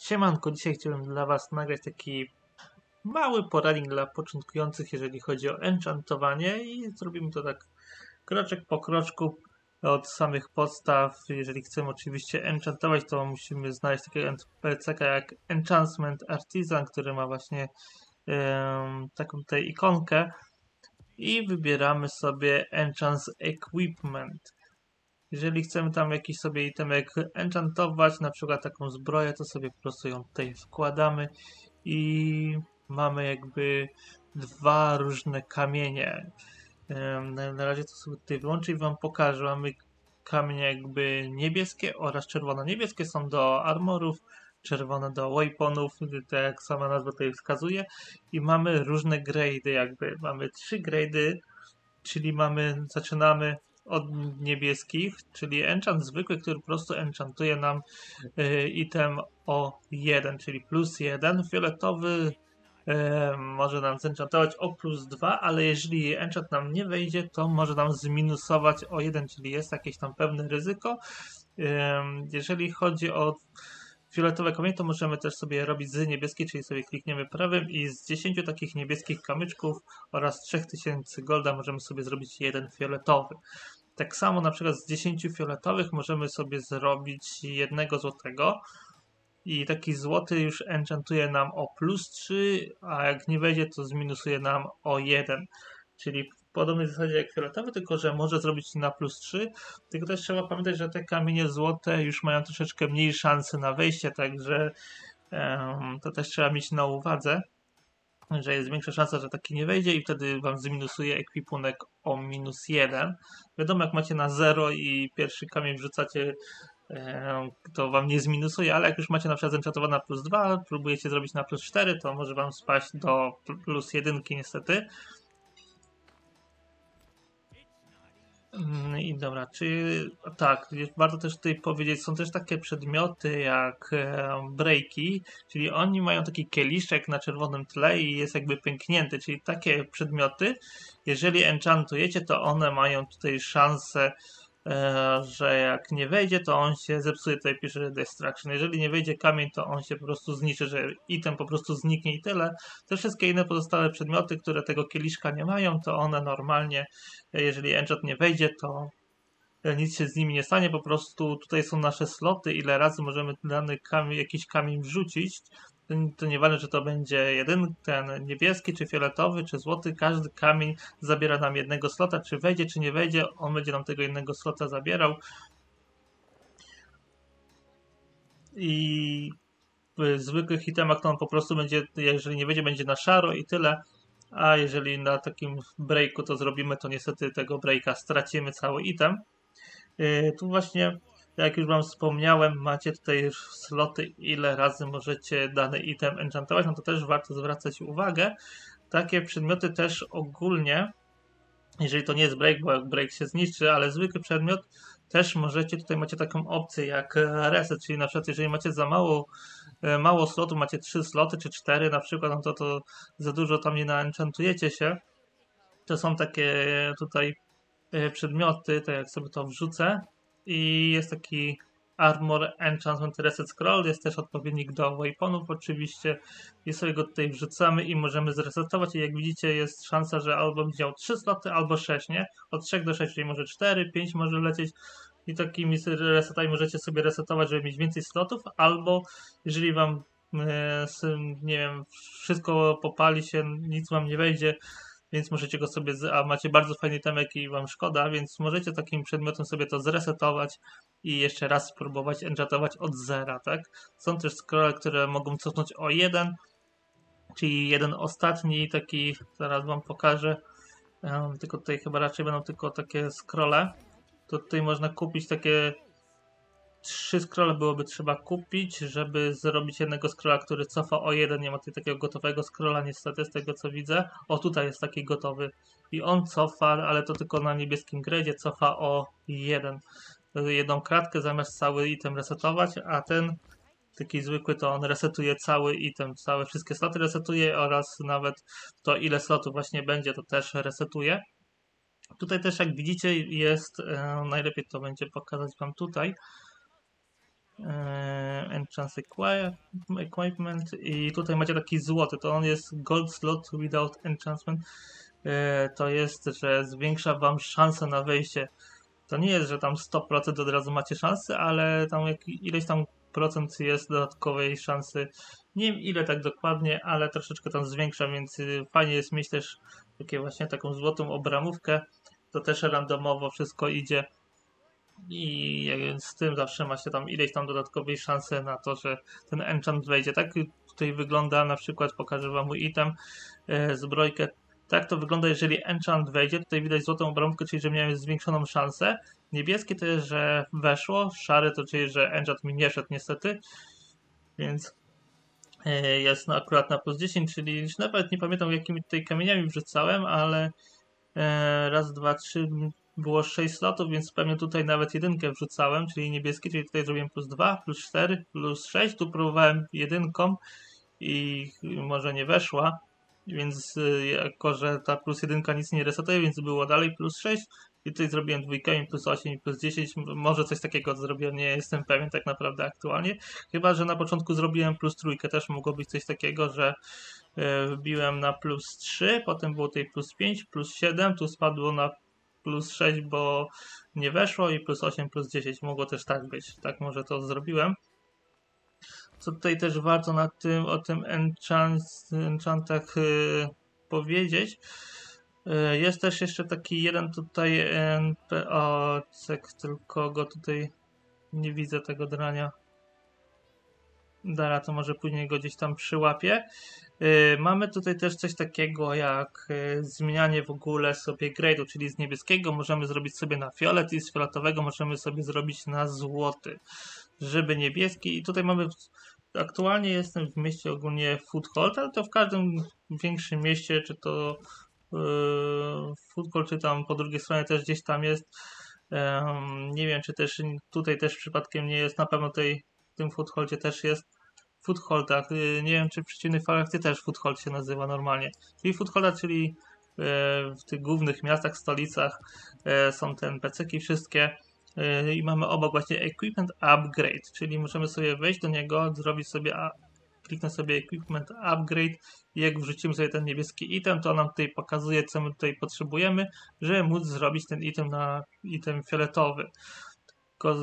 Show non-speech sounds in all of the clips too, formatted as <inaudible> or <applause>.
Siemanko, dzisiaj chciałbym dla Was nagrać taki mały poradnik dla początkujących, jeżeli chodzi o enchantowanie i zrobimy to tak kroczek po kroczku od samych podstaw. Jeżeli chcemy oczywiście enchantować, to musimy znaleźć takiego NPC jak Enchantment Artisan, który ma właśnie um, taką tutaj ikonkę i wybieramy sobie Enchant Equipment. Jeżeli chcemy tam jakiś sobie itemek enchantować, na przykład taką zbroję, to sobie po prostu ją tutaj wkładamy i mamy jakby dwa różne kamienie. Na razie to sobie tutaj wyłączę i wam pokażę. Mamy kamienie jakby niebieskie oraz czerwono-niebieskie są do armorów, czerwone do weaponów, tak jak sama nazwa tutaj wskazuje. I mamy różne grady jakby. Mamy trzy grady, czyli mamy, zaczynamy od niebieskich, czyli enchant zwykły, który po prostu enchantuje nam y, item o 1, czyli plus 1. Fioletowy y, może nam zenchantować o plus 2, ale jeżeli enchant nam nie wejdzie, to może nam zminusować o 1, czyli jest jakieś tam pewne ryzyko. Y, jeżeli chodzi o fioletowe kamienie, to możemy też sobie robić z niebieskiej, czyli sobie klikniemy prawym i z 10 takich niebieskich kamyczków oraz 3000 golda możemy sobie zrobić jeden fioletowy. Tak samo na przykład z 10 fioletowych możemy sobie zrobić jednego złotego i taki złoty już enchantuje nam o plus 3, a jak nie wejdzie to zminusuje nam o 1. Czyli w podobnej zasadzie jak fioletowy, tylko że może zrobić na plus 3. Tylko też trzeba pamiętać, że te kamienie złote już mają troszeczkę mniej szansy na wejście, także um, to też trzeba mieć na uwadze że jest większa szansa, że taki nie wejdzie i wtedy wam zminusuje ekwipunek o minus 1. Wiadomo, jak macie na 0 i pierwszy kamień wrzucacie, to wam nie zminusuje, ale jak już macie na przykład zenchantowane na plus 2, próbujecie zrobić na plus 4, to może wam spaść do plus 1 niestety. I dobra, czy tak, warto też tutaj powiedzieć, są też takie przedmioty jak e, breaki, czyli oni mają taki kieliszek na czerwonym tle i jest jakby pęknięty, czyli takie przedmioty, jeżeli enchantujecie, to one mają tutaj szansę że jak nie wejdzie, to on się zepsuje, tutaj pisze destruction. Jeżeli nie wejdzie kamień, to on się po prostu zniczy, że item po prostu zniknie i tyle. Te wszystkie inne pozostałe przedmioty, które tego kieliszka nie mają, to one normalnie, jeżeli enchant nie wejdzie, to nic się z nimi nie stanie, po prostu tutaj są nasze sloty, ile razy możemy dany kamień, jakiś kamień wrzucić, to nieważne, czy to będzie jeden, ten niebieski, czy fioletowy, czy złoty, każdy kamień zabiera nam jednego slota, czy wejdzie, czy nie wejdzie, on będzie nam tego jednego slota zabierał. I w zwykłych itemach to on po prostu będzie, jeżeli nie wejdzie, będzie na szaro i tyle. A jeżeli na takim breaku to zrobimy, to niestety tego breaka stracimy cały item. Yy, tu właśnie jak już Wam wspomniałem, macie tutaj sloty, ile razy możecie dany item enchantować, no to też warto zwracać uwagę. Takie przedmioty też ogólnie, jeżeli to nie jest break, bo break się zniszczy, ale zwykły przedmiot, też możecie, tutaj macie taką opcję jak reset, czyli na przykład jeżeli macie za mało, e, mało slotów, macie 3 sloty czy 4 na przykład, no to, to za dużo tam nie naenchantujecie się. To są takie tutaj e, przedmioty, tak jak sobie to wrzucę, i jest taki Armor Enchantment Reset Scroll, jest też odpowiednik do weaponów oczywiście. I sobie go tutaj wrzucamy i możemy zresetować. I jak widzicie jest szansa, że albo będzie miał 3 sloty, albo 6, nie? Od 3 do 6, czyli może 4, 5 może lecieć. I takimi resetami możecie sobie resetować, żeby mieć więcej slotów, albo jeżeli wam e, nie wiem, wszystko popali się, nic wam nie wejdzie, więc możecie go sobie, a macie bardzo fajny temek i wam szkoda, więc możecie takim przedmiotem sobie to zresetować i jeszcze raz spróbować enchantować od zera, tak? Są też scrolle, które mogą cofnąć o jeden, czyli jeden ostatni, taki, zaraz wam pokażę, um, tylko tutaj chyba raczej będą tylko takie scrolle, to tutaj można kupić takie trzy scrolle byłoby trzeba kupić, żeby zrobić jednego scrolla, który cofa o jeden. Nie ma tutaj takiego gotowego scrolla, niestety, z tego co widzę. O, tutaj jest taki gotowy. I on cofa, ale to tylko na niebieskim gredzie, cofa o jeden. Jedną kratkę zamiast cały item resetować, a ten taki zwykły to on resetuje cały item, całe wszystkie sloty resetuje oraz nawet to ile slotów właśnie będzie, to też resetuje. Tutaj też jak widzicie jest, e, najlepiej to będzie pokazać Wam tutaj, E, Enchant Equipment i tutaj macie taki złoty, to on jest Gold Slot Without Enchantment. E, to jest, że zwiększa wam szanse na wejście. To nie jest, że tam 100% od razu macie szansy, ale tam ileś tam procent jest dodatkowej szansy. Nie wiem ile tak dokładnie, ale troszeczkę tam zwiększa, więc y, fajnie jest mieć też takie właśnie taką złotą obramówkę. To też randomowo wszystko idzie i z tym zawsze ma się tam ileś tam dodatkowej szansy na to, że ten enchant wejdzie. Tak tutaj wygląda na przykład, pokażę wam mój item, e, zbrojkę. Tak to wygląda, jeżeli enchant wejdzie. Tutaj widać złotą bramkę, czyli że miałem zwiększoną szansę. Niebieskie to jest, że weszło, szary to czyli, że enchant mi nie szedł niestety. Więc e, jest no akurat na plus 10, czyli nawet nie pamiętam jakimi tutaj kamieniami wrzucałem, ale e, raz, dwa, trzy, było 6 slotów, więc pewnie tutaj nawet jedynkę wrzucałem, czyli niebieski, czyli tutaj zrobiłem plus 2, plus 4, plus 6. Tu próbowałem jedynką i może nie weszła, więc y, jako, że ta plus jedynka nic nie resetuje, więc było dalej plus 6. I tutaj zrobiłem dwójkę, plus 8 i plus 10. Może coś takiego zrobiłem, nie jestem pewien tak naprawdę aktualnie. Chyba, że na początku zrobiłem plus trójkę, też mogło być coś takiego, że y, wbiłem na plus 3, potem było tutaj plus 5, plus 7, tu spadło na plus 6, bo nie weszło i plus 8, plus 10. Mogło też tak być. Tak może to zrobiłem. Co tutaj też warto na tym, o tym enchant, enchantach yy, powiedzieć. Yy, jest też jeszcze taki jeden tutaj NPO, tylko go tutaj nie widzę tego drania. Dara to może później go gdzieś tam przyłapie. Y, mamy tutaj też coś takiego jak y, zmienianie w ogóle sobie grade'u, czyli z niebieskiego możemy zrobić sobie na fiolet i z fioletowego możemy sobie zrobić na złoty, żeby niebieski. I tutaj mamy, aktualnie jestem w mieście ogólnie Foothold, ale to w każdym większym mieście, czy to yy, Foothold, czy tam po drugiej stronie też gdzieś tam jest. nie wiem, czy też tutaj też przypadkiem nie jest, na pewno w tym Footholdzie też jest footholdach. Y, nie wiem, czy w przeciwnych falach ty też foothold się nazywa normalnie. Czyli footholda, czyli e, w tych głównych miastach, stolicach e, są te NPC-ki wszystkie i mamy obok właśnie Equipment Upgrade, czyli możemy sobie wejść do niego, zrobić sobie, kliknę sobie Equipment Upgrade i jak wrzucimy sobie ten niebieski item, to on nam tutaj pokazuje, co my tutaj potrzebujemy, żeby móc zrobić ten item na item fioletowy. Tylko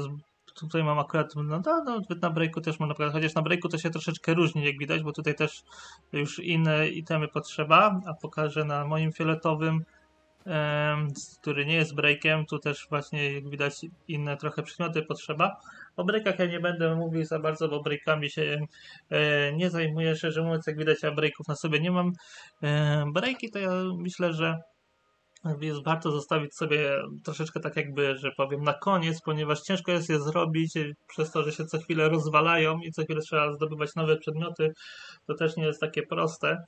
tutaj mam akurat, no, no, no na breaku też można pokazać, chociaż na breaku to się troszeczkę różni, jak widać, bo tutaj też już inne itemy potrzeba, a pokażę na moim fioletowym, który nie jest breakiem, tu też właśnie, jak widać, inne trochę przedmioty potrzeba. O breakach ja nie będę mówił za bardzo, bo breakami się nie zajmuję, szczerze mówiąc, jak widać, ja breaków na sobie nie mam. Breaki to ja myślę, że więc warto zostawić sobie troszeczkę tak jakby, że powiem, na koniec, ponieważ ciężko jest je zrobić przez to, że się co chwilę rozwalają i co chwilę trzeba zdobywać nowe przedmioty. To też nie jest takie proste.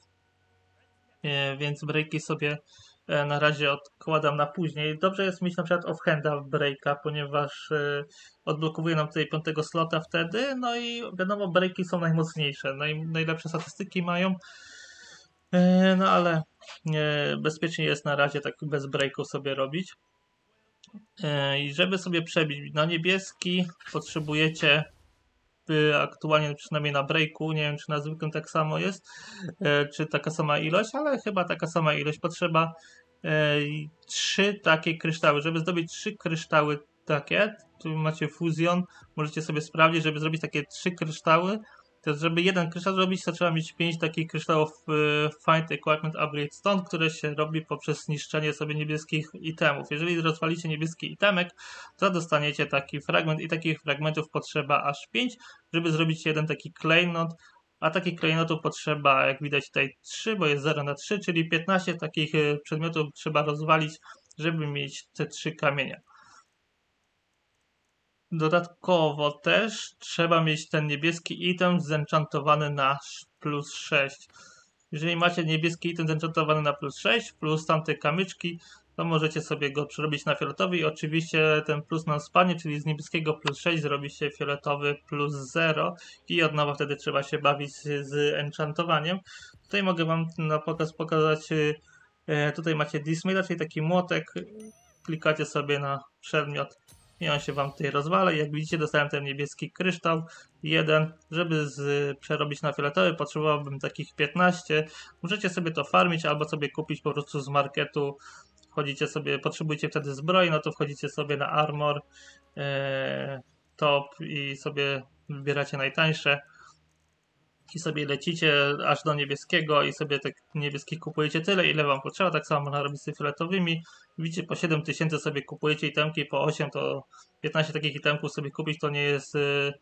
E, więc breaki sobie e, na razie odkładam na później. Dobrze jest mieć na przykład offhanda w breaka, ponieważ odblokowuje nam tutaj piątego slota wtedy. No i wiadomo, breaki są najmocniejsze, naj, najlepsze statystyki mają. No ale bezpiecznie jest na razie tak bez breaków sobie robić. E, I żeby sobie przebić na niebieski, potrzebujecie aktualnie przynajmniej na breaku, nie wiem czy na zwykłym tak samo jest, e, czy taka sama ilość, ale chyba taka sama ilość. Potrzeba e, trzy takie kryształy. Żeby zdobyć trzy kryształy takie, tu macie fuzjon, możecie sobie sprawdzić, żeby zrobić takie trzy kryształy, to żeby jeden kryształ zrobić, to trzeba mieć 5 takich kryształów y, Find Equipment Upgrade Stone, które się robi poprzez niszczenie sobie niebieskich itemów. Jeżeli rozwalicie niebieski itemek, to dostaniecie taki fragment i takich fragmentów potrzeba aż 5, żeby zrobić jeden taki klejnot, a takich klejnotów potrzeba, jak widać tutaj 3, bo jest 0 na 3, czyli 15 takich y, przedmiotów trzeba rozwalić, żeby mieć te 3 kamienie. Dodatkowo też trzeba mieć ten niebieski item zenchantowany na plus 6. Jeżeli macie niebieski item zenchantowany na plus 6, plus tamte kamyczki, to możecie sobie go przerobić na fioletowy i oczywiście ten plus nam spadnie, czyli z niebieskiego plus 6 zrobi się fioletowy plus 0 i od nowa wtedy trzeba się bawić z enchantowaniem. Tutaj mogę Wam na pokaz pokazać, e, tutaj macie dismaila, czyli taki młotek, klikacie sobie na przedmiot i on się wam tutaj rozwala. Jak widzicie, dostałem ten niebieski kryształ, jeden. Żeby z, przerobić na fioletowy, potrzebowałbym takich 15. Możecie sobie to farmić albo sobie kupić po prostu z marketu. Wchodzicie sobie, potrzebujecie wtedy zbroi, no to wchodzicie sobie na armor, e, top i sobie wybieracie najtańsze i sobie lecicie aż do niebieskiego i sobie te niebieskie kupujecie tyle, ile wam potrzeba. Tak samo można robić z fioletowymi. Widzicie, po 7000 sobie kupujecie itemki, po 8 to 15 takich itemków sobie kupić to nie jest yy,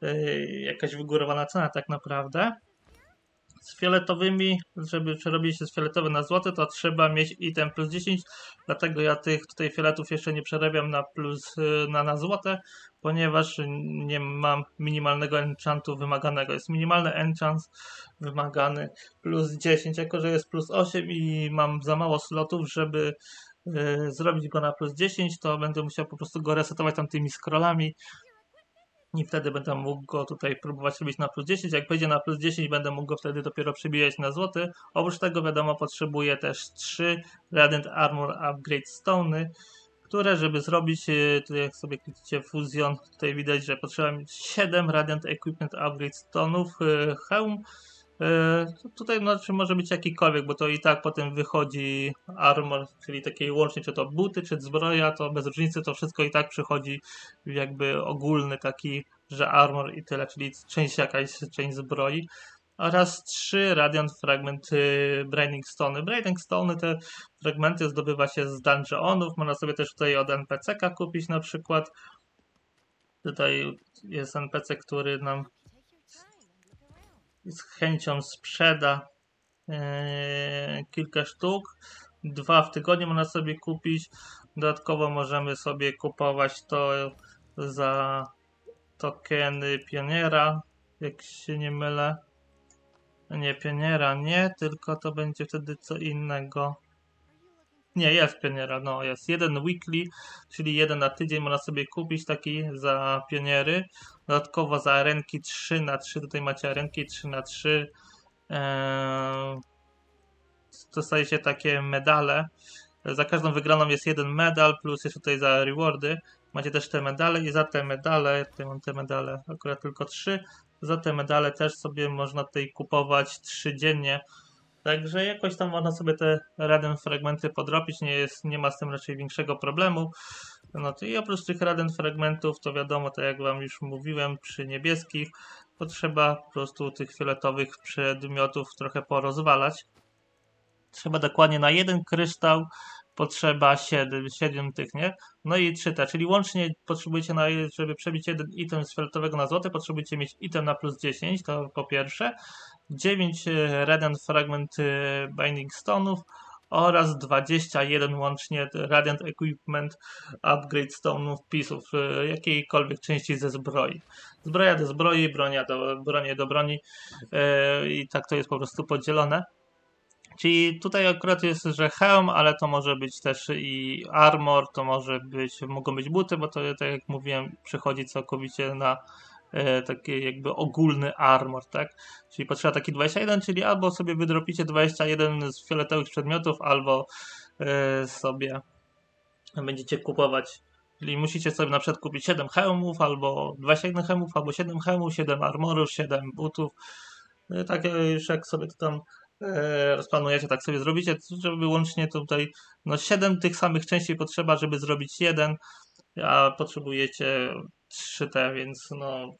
yy, jakaś wygórowana cena tak naprawdę z fioletowymi, żeby przerobić z fioletowy na złoty, to trzeba mieć item plus 10, dlatego ja tych tutaj fioletów jeszcze nie przerabiam na plus y, na, na złote, ponieważ nie mam minimalnego enchantu wymaganego. Jest minimalny enchant wymagany plus 10, jako że jest plus 8 i mam za mało slotów, żeby y, zrobić go na plus 10, to będę musiał po prostu go resetować tam tymi scrollami i wtedy będę mógł go tutaj próbować robić na plus 10. Jak będzie na plus 10, będę mógł go wtedy dopiero przebijać na złoty. Oprócz tego, wiadomo, potrzebuję też 3 Radiant Armor Upgrade Stony, które, żeby zrobić, e, tutaj jak sobie klikicie Fusion, tutaj widać, że potrzeba mieć 7 Radiant Equipment Upgrade Stone'ów, e, hełm, E, tutaj znaczy może być jakikolwiek, bo to i tak potem wychodzi armor, czyli takie łącznie, czy to buty, czy zbroja, to bez różnicy to wszystko i tak przychodzi jakby ogólny taki, że armor i tyle, czyli część jakaś, część zbroi. Oraz trzy Radiant Fragmenty Braining Stone. Braining Stone te fragmenty zdobywa się z dungeonów, można sobie też tutaj od NPC-ka kupić na przykład. Tutaj jest NPC, który nam z chęcią sprzeda e, kilka sztuk. Dwa w tygodniu można sobie kupić. Dodatkowo możemy sobie kupować to za tokeny pioniera, jak się nie mylę. Nie, pioniera nie, tylko to będzie wtedy co innego. Nie, jest pioniera, no jest. Jeden weekly, czyli jeden na tydzień można sobie kupić taki za pioniery. Dodatkowo za arenki 3 na 3 tutaj macie arenki 3 na 3 eee, dostajecie takie medale. Za każdą wygraną jest jeden medal, plus jeszcze tutaj za rewardy. Macie też te medale i za te medale, tutaj mam te medale akurat tylko 3, za te medale też sobie można tutaj kupować 3 dziennie Także jakoś tam można sobie te Raden fragmenty podrobić, nie, jest, nie ma z tym raczej większego problemu. No to i oprócz tych Raden fragmentów, to wiadomo, tak jak Wam już mówiłem, przy niebieskich, to trzeba po prostu tych fioletowych przedmiotów trochę porozwalać. Trzeba dokładnie na jeden kryształ potrzeba 7, 7 tych, nie? No i 3 te, czyli łącznie potrzebujecie, na, żeby przebić jeden item z fioletowego na złoty, potrzebujecie mieć item na plus 10, to po pierwsze. 9 e, Radiant Fragment e, Binding Stone'ów oraz 21 łącznie Radiant Equipment Upgrade Stone'ów pisów e, jakiejkolwiek części ze zbroi. Zbroja do zbroi, bronia do, bronie do broni i tak to jest po prostu podzielone. Czyli tutaj akurat jest, że hełm, ale to może być też i armor, to może być, mogą być buty, bo to tak jak mówiłem, przychodzi całkowicie na e, taki jakby ogólny armor, tak? Czyli potrzeba taki 21, czyli albo sobie wydropicie 21 z fioletowych przedmiotów, albo e, sobie będziecie kupować Czyli musicie sobie na przykład kupić 7 hełmów, albo 21 hełmów, albo 7 hełmów, 7 armorów, 7 butów. E, tak już jak sobie to tam E, rozplanujecie, tak sobie zrobicie, żeby łącznie tutaj no 7 tych samych części potrzeba, żeby zrobić jeden, a potrzebujecie 3 te, więc no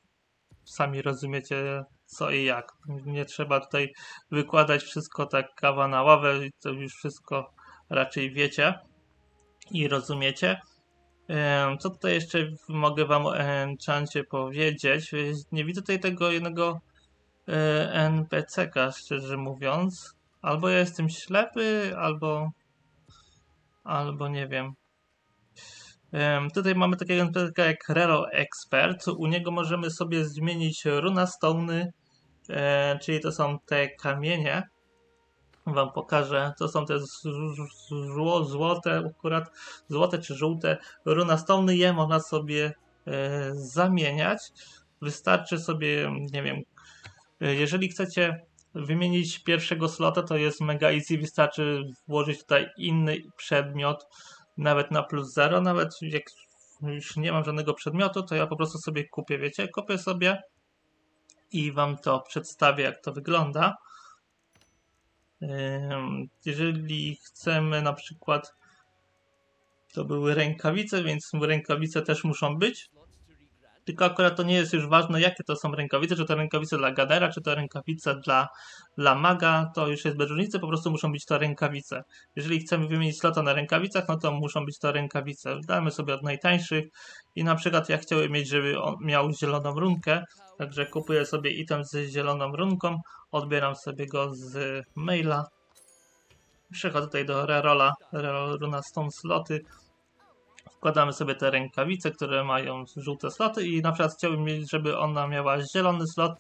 sami rozumiecie co i jak. Nie trzeba tutaj wykładać wszystko tak kawa na ławę, to już wszystko raczej wiecie i rozumiecie. Co tutaj jeszcze mogę Wam o Enchancie powiedzieć? Nie widzę tutaj tego jednego E, NPC-ka, szczerze mówiąc. Albo ja jestem ślepy, albo albo nie wiem. Tutaj mamy takiego NPC jak Relo Expert. U niego możemy sobie zmienić runa stony, e, czyli to są te kamienie. Wam pokażę. To są te zło, złote, akurat złote czy żółte runa stony. Je można sobie e, zamieniać. Wystarczy sobie, nie wiem, jeżeli chcecie wymienić pierwszego slota, to jest mega easy. Wystarczy włożyć tutaj inny przedmiot, nawet na plus 0. Nawet jak już nie mam żadnego przedmiotu, to ja po prostu sobie kupię, wiecie, kupię sobie i wam to przedstawię, jak to wygląda. Jeżeli chcemy na przykład, to były rękawice, więc rękawice też muszą być. Tylko akurat to nie jest już ważne, jakie to są rękawice, czy to rękawice dla gadera, czy to rękawice dla, dla maga, to już jest bez różnicy, po prostu muszą być to rękawice. Jeżeli chcemy wymienić slota na rękawicach, no to muszą być to rękawice. Damy sobie od najtańszych i na przykład ja chciałem mieć, żeby on miał zieloną runkę, także kupuję sobie item z zieloną runką, odbieram sobie go z maila, przechodzę tutaj do rerola, reroll runa stone sloty, wkładamy sobie te rękawice, które mają żółte sloty i na przykład chciałbym mieć, żeby ona miała zielony slot,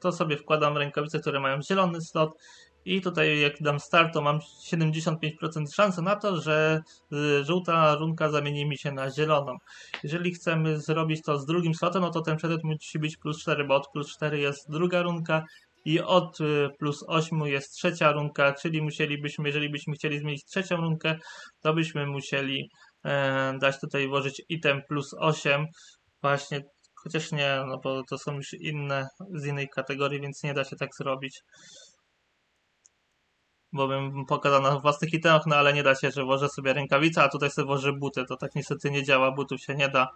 to sobie wkładam rękawice, które mają zielony slot i tutaj jak dam start, to mam 75% szansy na to, że y, żółta runka zamieni mi się na zieloną. Jeżeli chcemy zrobić to z drugim slotem, no to ten przedmiot musi być plus 4, bo od plus 4 jest druga runka i od y, plus 8 jest trzecia runka, czyli musielibyśmy, jeżeli byśmy chcieli zmienić trzecią runkę, to byśmy musieli dać tutaj włożyć item plus 8, właśnie, chociaż nie, no bo to są już inne, z innej kategorii, więc nie da się tak zrobić bo bym pokazał na własnych itemach, no ale nie da się, że włożę sobie rękawice, a tutaj sobie włożę buty. To tak niestety nie działa, butów się nie da.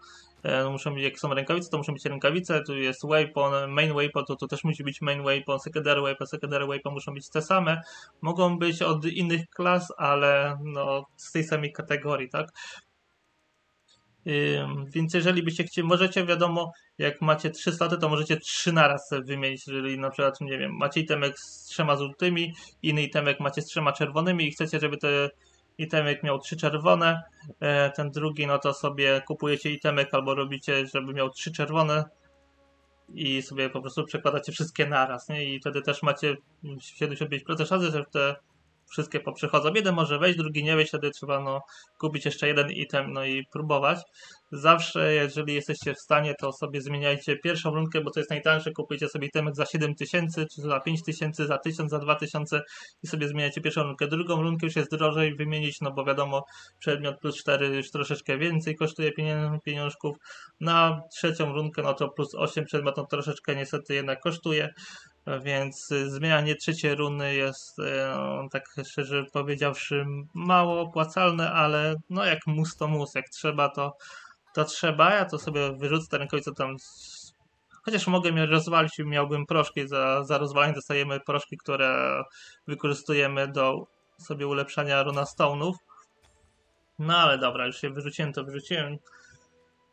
E, no muszą być, jak są rękawice, to muszą być rękawice, tu jest weapon, main weapon, to tu też musi być main weapon, secondary weapon, secondary weapon muszą być te same. Mogą być od innych klas, ale no z tej samej kategorii, tak? Więc jeżeli byście chcieli, możecie wiadomo, jak macie trzy sloty, to możecie trzy naraz wymienić. Jeżeli na przykład, nie wiem, macie itemek z trzema żółtymi, inny itemek macie z trzema czerwonymi i chcecie, żeby ten itemek miał trzy czerwone, e, ten drugi, no to sobie kupujecie itemek albo robicie, żeby miał trzy czerwone i sobie po prostu przekładacie wszystkie naraz, nie? I wtedy też macie 75% szansy, że te wszystkie poprzychodzą. Jeden może wejść, drugi nie wejść, wtedy trzeba no, kupić jeszcze jeden item no i próbować. Zawsze, jeżeli jesteście w stanie, to sobie zmieniajcie pierwszą runkę, bo to jest najtańsze. Kupujcie sobie itemek za 7000, czy za 5000, za 1000, za 2000 i sobie zmieniacie pierwszą runkę. Drugą runkę już jest drożej wymienić, no bo wiadomo, przedmiot plus 4 już troszeczkę więcej kosztuje pieniążków. Na trzecią runkę, no to plus 8 przedmiot no troszeczkę niestety jednak kosztuje więc zmienianie trzeciej runy jest, no, tak szczerze powiedziawszy, mało opłacalne, ale no jak mus to mus, jak trzeba to, to trzeba. Ja to sobie wyrzucę te rękawice tam, chociaż mogę je rozwalić miałbym proszki, za, za rozwalenie dostajemy proszki, które wykorzystujemy do sobie ulepszania runa stone'ów. No ale dobra, już się wyrzuciłem, to wyrzuciłem.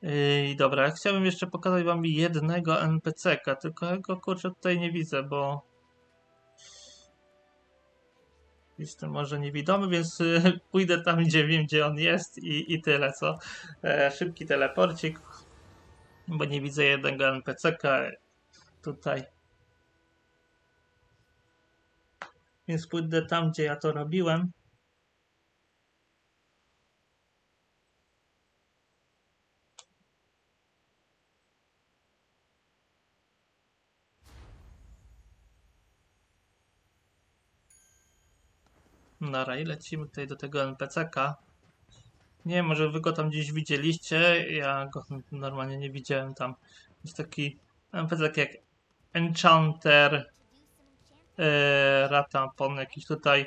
I dobra, chciałbym jeszcze pokazać wam jednego NPC-ka, tylko go kurczę tutaj nie widzę, bo jestem może niewidomy, więc y, <laughs> pójdę tam, gdzie wiem, gdzie on jest i, i tyle, co? E, szybki teleporcik, bo nie widzę jednego NPC-ka tutaj. Więc pójdę tam, gdzie ja to robiłem. Nara, i lecimy tutaj do tego NPC-ka. Nie wiem, może wy go tam gdzieś widzieliście, ja go normalnie nie widziałem tam. Jest taki NPC jak Enchanter, e, Ratapon jakiś tutaj.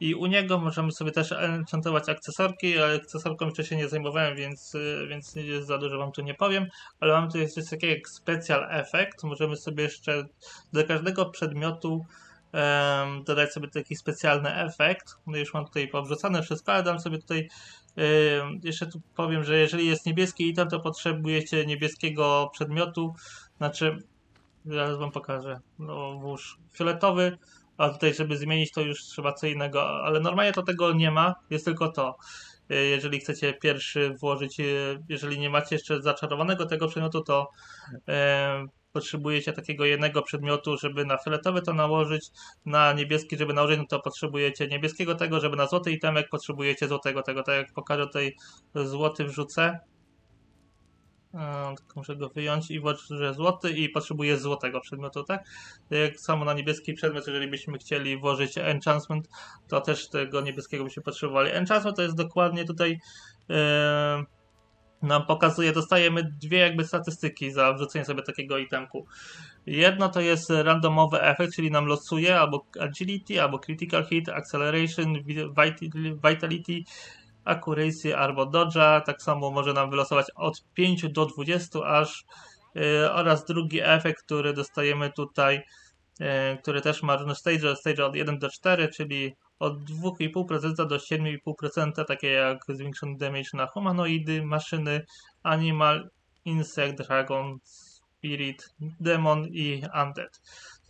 I u niego możemy sobie też enchantować akcesorki, ale akcesorką jeszcze się nie zajmowałem, więc, e, więc za dużo wam tu nie powiem. Ale mamy tu jest coś takiego jak special effect. Możemy sobie jeszcze do każdego przedmiotu dodać sobie taki specjalny efekt. No już mam tutaj powrzucane wszystko, ale dam sobie tutaj jeszcze tu powiem, że jeżeli jest niebieski item, to potrzebujecie niebieskiego przedmiotu, znaczy zaraz wam pokażę, no włóż fioletowy, a tutaj żeby zmienić to już trzeba co innego, ale normalnie to tego nie ma, jest tylko to. E, jeżeli chcecie pierwszy włożyć, e, jeżeli nie macie jeszcze zaczarowanego tego przedmiotu, to potrzebujecie takiego jednego przedmiotu, żeby na fioletowy to nałożyć, na niebieski, żeby nałożyć, no to potrzebujecie niebieskiego tego, żeby na złoty itemek potrzebujecie złotego tego, tak jak pokażę tutaj złoty wrzucę. Tylko muszę go wyjąć i włożę złoty i potrzebuję złotego przedmiotu, tak? Jak samo na niebieski przedmiot, jeżeli byśmy chcieli włożyć enchantment, to też tego niebieskiego byśmy potrzebowali. Enchantment to jest dokładnie tutaj yy nam pokazuje, dostajemy dwie jakby statystyki za wrzucenie sobie takiego itemku. Jedno to jest randomowy efekt, czyli nam losuje albo agility, albo critical hit, acceleration, vitality, accuracy albo dodge'a. Tak samo może nam wylosować od 5 do 20 aż yy, oraz drugi efekt, który dostajemy tutaj, yy, który też ma różne stage, stage od 1 do 4, czyli od 2,5% do 7,5%, takie jak zwiększony damage na humanoidy, maszyny, animal, insect, dragon, spirit, demon i undead.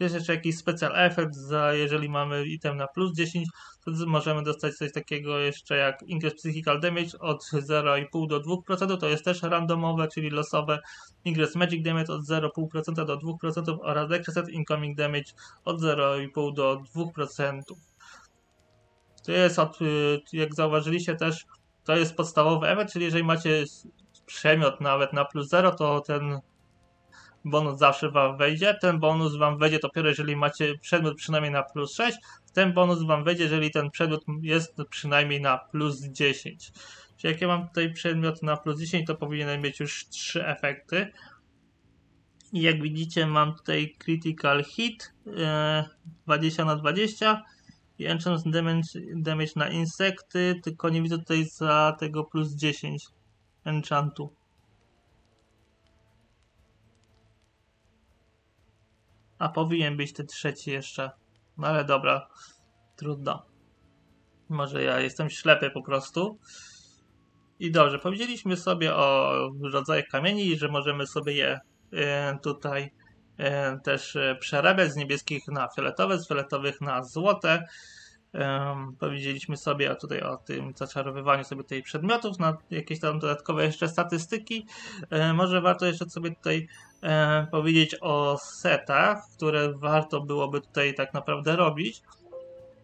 Jest jeszcze jakiś special effect, za jeżeli mamy item na plus 10, to możemy dostać coś takiego jeszcze jak increase psychical damage od 0,5 do 2%, to jest też randomowe, czyli losowe, increase magic damage od 0,5% do 2% oraz extra incoming damage od 0,5 do 2%. To jest, od, y, jak zauważyliście też, to jest podstawowy efekt, czyli jeżeli macie przemiot nawet na plus 0, to ten bonus zawsze wam wejdzie. Ten bonus wam wejdzie dopiero jeżeli macie przedmiot przynajmniej na plus 6. Ten bonus wam wejdzie, jeżeli ten przedmiot jest przynajmniej na plus 10. Czyli jak ja mam tutaj przedmiot na plus 10, to powinienem mieć już 3 efekty. I jak widzicie, mam tutaj critical hit 20 e, na 20 i enchant damage, damage na insekty, tylko nie widzę tutaj za tego plus 10 enchantu. A powinien być ten trzeci jeszcze. No ale dobra, trudno. Może ja jestem ślepy po prostu. I dobrze, powiedzieliśmy sobie o rodzajach kamieni, że możemy sobie je e, tutaj też e, przerabiać z niebieskich na fioletowe, z fioletowych na złote. Powiedzieliśmy sobie tutaj o tym zaczarowywaniu sobie tej przedmiotów na jakieś tam dodatkowe jeszcze statystyki. Może warto jeszcze sobie tutaj e, powiedzieć o setach, które warto byłoby tutaj tak naprawdę robić.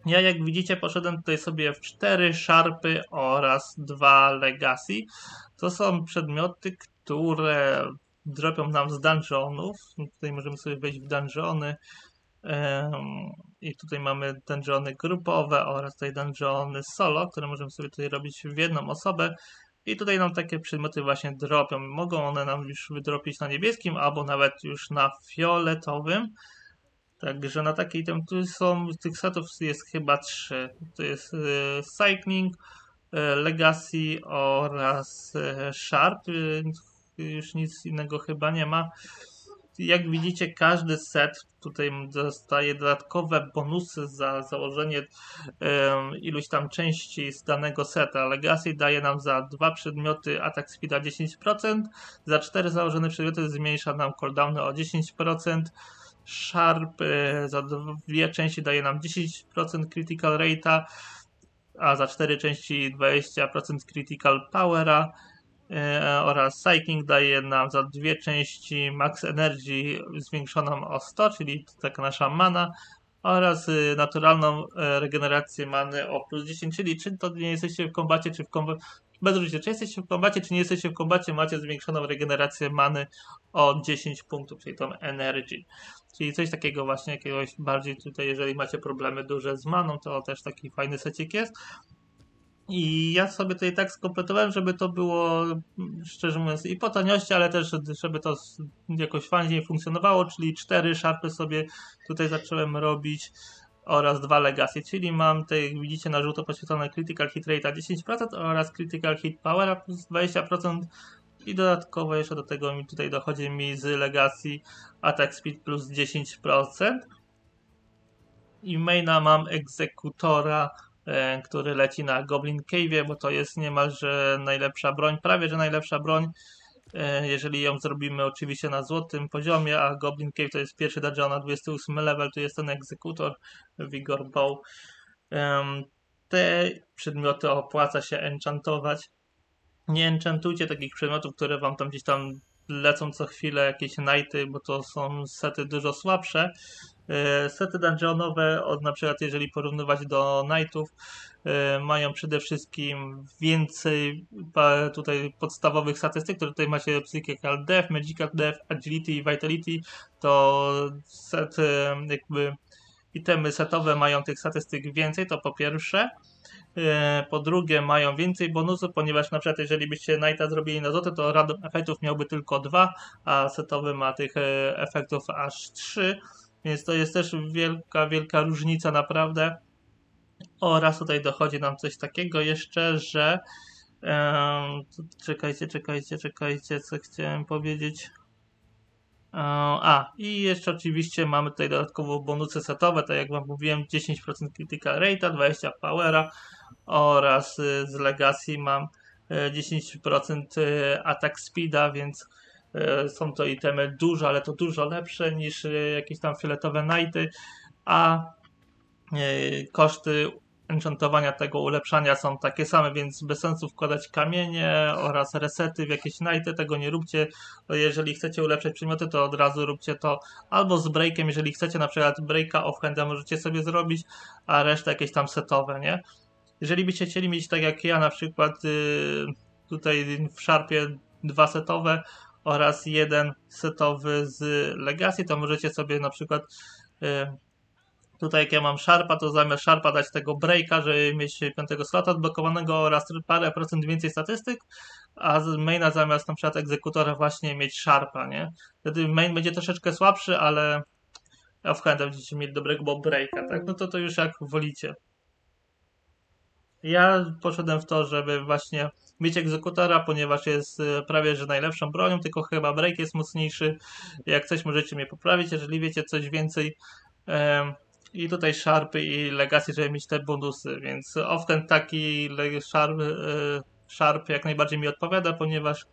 Ja jak widzicie poszedłem tutaj sobie w cztery szarpy oraz dwa legacy. To są przedmioty, które dropią nam z dungeonów. Tutaj możemy sobie wejść w dungeony. I tutaj mamy dungeony grupowe oraz tutaj dungeony solo, które możemy sobie tutaj robić w jedną osobę. I tutaj nam takie przedmioty właśnie dropią. Mogą one nam już wydropić na niebieskim, albo nawet już na fioletowym. Także na takiej tam tu są, tych setów jest chyba trzy. To jest y, Cycling, y, Legacy oraz y. Już nic innego chyba nie ma jak widzicie, każdy set tutaj dostaje dodatkowe bonusy za założenie um, iluś tam części z danego seta. Legacy daje nam za dwa przedmioty atak speeda 10%, za cztery założone przedmioty zmniejsza nam cooldowny o 10%. Sharp e, za dwie części daje nam 10% critical rate'a, a za cztery części 20% critical powera. E, oraz Cycling daje nam za dwie części Max Energy zwiększoną o 100, czyli taka nasza mana oraz y, naturalną e, regenerację many o plus 10, czyli czy to nie jesteście w kombacie, czy w kombacie, bez różnicy, czy jesteście w kombacie, czy nie jesteście w kombacie, macie zwiększoną regenerację many o 10 punktów, czyli tą energy. Czyli coś takiego właśnie, jakiegoś bardziej tutaj, jeżeli macie problemy duże z maną, to też taki fajny secik jest. I ja sobie tutaj tak skompletowałem, żeby to było, szczerze mówiąc, i po taniości, ale też, żeby to jakoś fajnie funkcjonowało, czyli cztery szarpy sobie tutaj zacząłem robić oraz dwa legacy, czyli mam tutaj, jak widzicie, na żółto podświetlone critical hit rate 10% oraz critical hit power plus 20% i dodatkowo jeszcze do tego mi tutaj dochodzi mi z legacy attack speed plus 10% i maina mam egzekutora który leci na Goblin Cave, bo to jest niemalże najlepsza broń, prawie że najlepsza broń. E, jeżeli ją zrobimy oczywiście na złotym poziomie, a Goblin Cave to jest pierwszy dungeon na 28 level, to jest ten egzekutor Vigor Bow. Te przedmioty opłaca się enchantować. Nie enchantujcie takich przedmiotów, które wam tam gdzieś tam lecą co chwilę jakieś nighty, bo to są sety dużo słabsze. E, sety dungeonowe, od na przykład jeżeli porównywać do Knightów, e, mają przede wszystkim więcej tutaj podstawowych statystyk, które tutaj macie Psychical Death, Magical Death, Agility i Vitality, to set e, jakby itemy setowe mają tych statystyk więcej, to po pierwsze. E, po drugie, mają więcej bonusów, ponieważ na przykład jeżeli byście Knighta zrobili na złote, to random efektów miałby tylko dwa, a setowy ma tych e, efektów aż trzy, więc to jest też wielka, wielka różnica naprawdę. Oraz tutaj dochodzi nam coś takiego jeszcze, że czekajcie, czekajcie, czekajcie, co chciałem powiedzieć. A, i jeszcze oczywiście mamy tutaj dodatkowo bonusy setowe, tak jak Wam mówiłem, 10% critical rate'a, 20 powera oraz y, z Legacy mam 10% y, y, attack speeda, więc są to itemy dużo, ale to dużo lepsze niż jakieś tam fioletowe nighty, a koszty enchantowania tego ulepszania są takie same, więc bez sensu wkładać kamienie oraz resety w jakieś nighty, tego nie róbcie. Jeżeli chcecie ulepszać przedmioty, to od razu róbcie to albo z breakiem, jeżeli chcecie na przykład breaka offhanda możecie sobie zrobić, a reszta jakieś tam setowe, nie? Jeżeli byście chcieli mieć tak jak ja na przykład yy, tutaj w Sharpie dwa setowe oraz jeden setowy z Legacy, to możecie sobie na przykład yy, Tutaj jak ja mam Sharpa, to zamiast Sharpa dać tego breaka, żeby mieć piątego slota odblokowanego oraz parę procent więcej statystyk, a z maina zamiast na przykład egzekutora właśnie mieć Sharpa, nie? Wtedy main będzie troszeczkę słabszy, ale offhand będziecie mieć dobrego breaka, tak? No to to już jak wolicie. Ja poszedłem w to, żeby właśnie mieć egzekutora, ponieważ jest e, prawie że najlepszą bronią, tylko chyba break jest mocniejszy. Jak coś możecie mnie poprawić, jeżeli wiecie coś więcej i tutaj Sharpy i Legacy, żeby mieć te bonusy, więc often taki Sharp, e, jak najbardziej mi odpowiada, ponieważ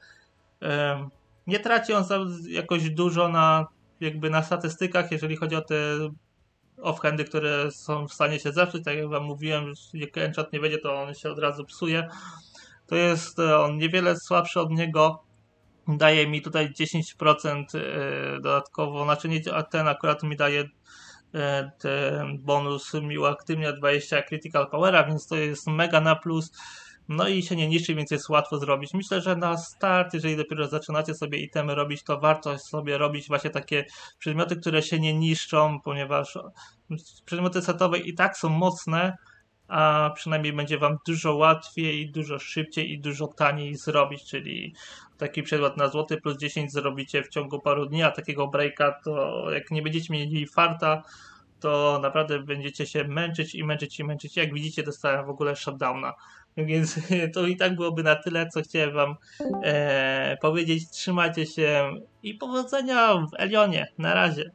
nie traci on jakoś dużo na jakby na statystykach, jeżeli chodzi o te offhandy, które są w stanie się zepsuć, tak jak wam mówiłem, jak enchant nie będzie, to on się od razu psuje. To jest e, on niewiele słabszy od niego, daje mi tutaj 10% e, dodatkowo, znaczy nie, ten akurat mi daje E, ten bonus mi uaktywnia 20 critical powera, więc to jest mega na plus. No i się nie niszczy, więc jest łatwo zrobić. Myślę, że na start, jeżeli dopiero zaczynacie sobie itemy robić, to warto sobie robić właśnie takie przedmioty, które się nie niszczą, ponieważ przedmioty setowe i tak są mocne, a przynajmniej będzie Wam dużo łatwiej, dużo szybciej i dużo taniej zrobić, czyli taki przedmiot na złoty plus 10 zrobicie w ciągu paru dni, a takiego breaka to jak nie będziecie mieli farta, to naprawdę będziecie się męczyć i męczyć i męczyć. Jak widzicie, dostałem w ogóle shutdowna. Więc <laughs> to i tak byłoby na tyle, co chciałem Wam e, powiedzieć. Trzymajcie się i powodzenia w Elionie. Na razie.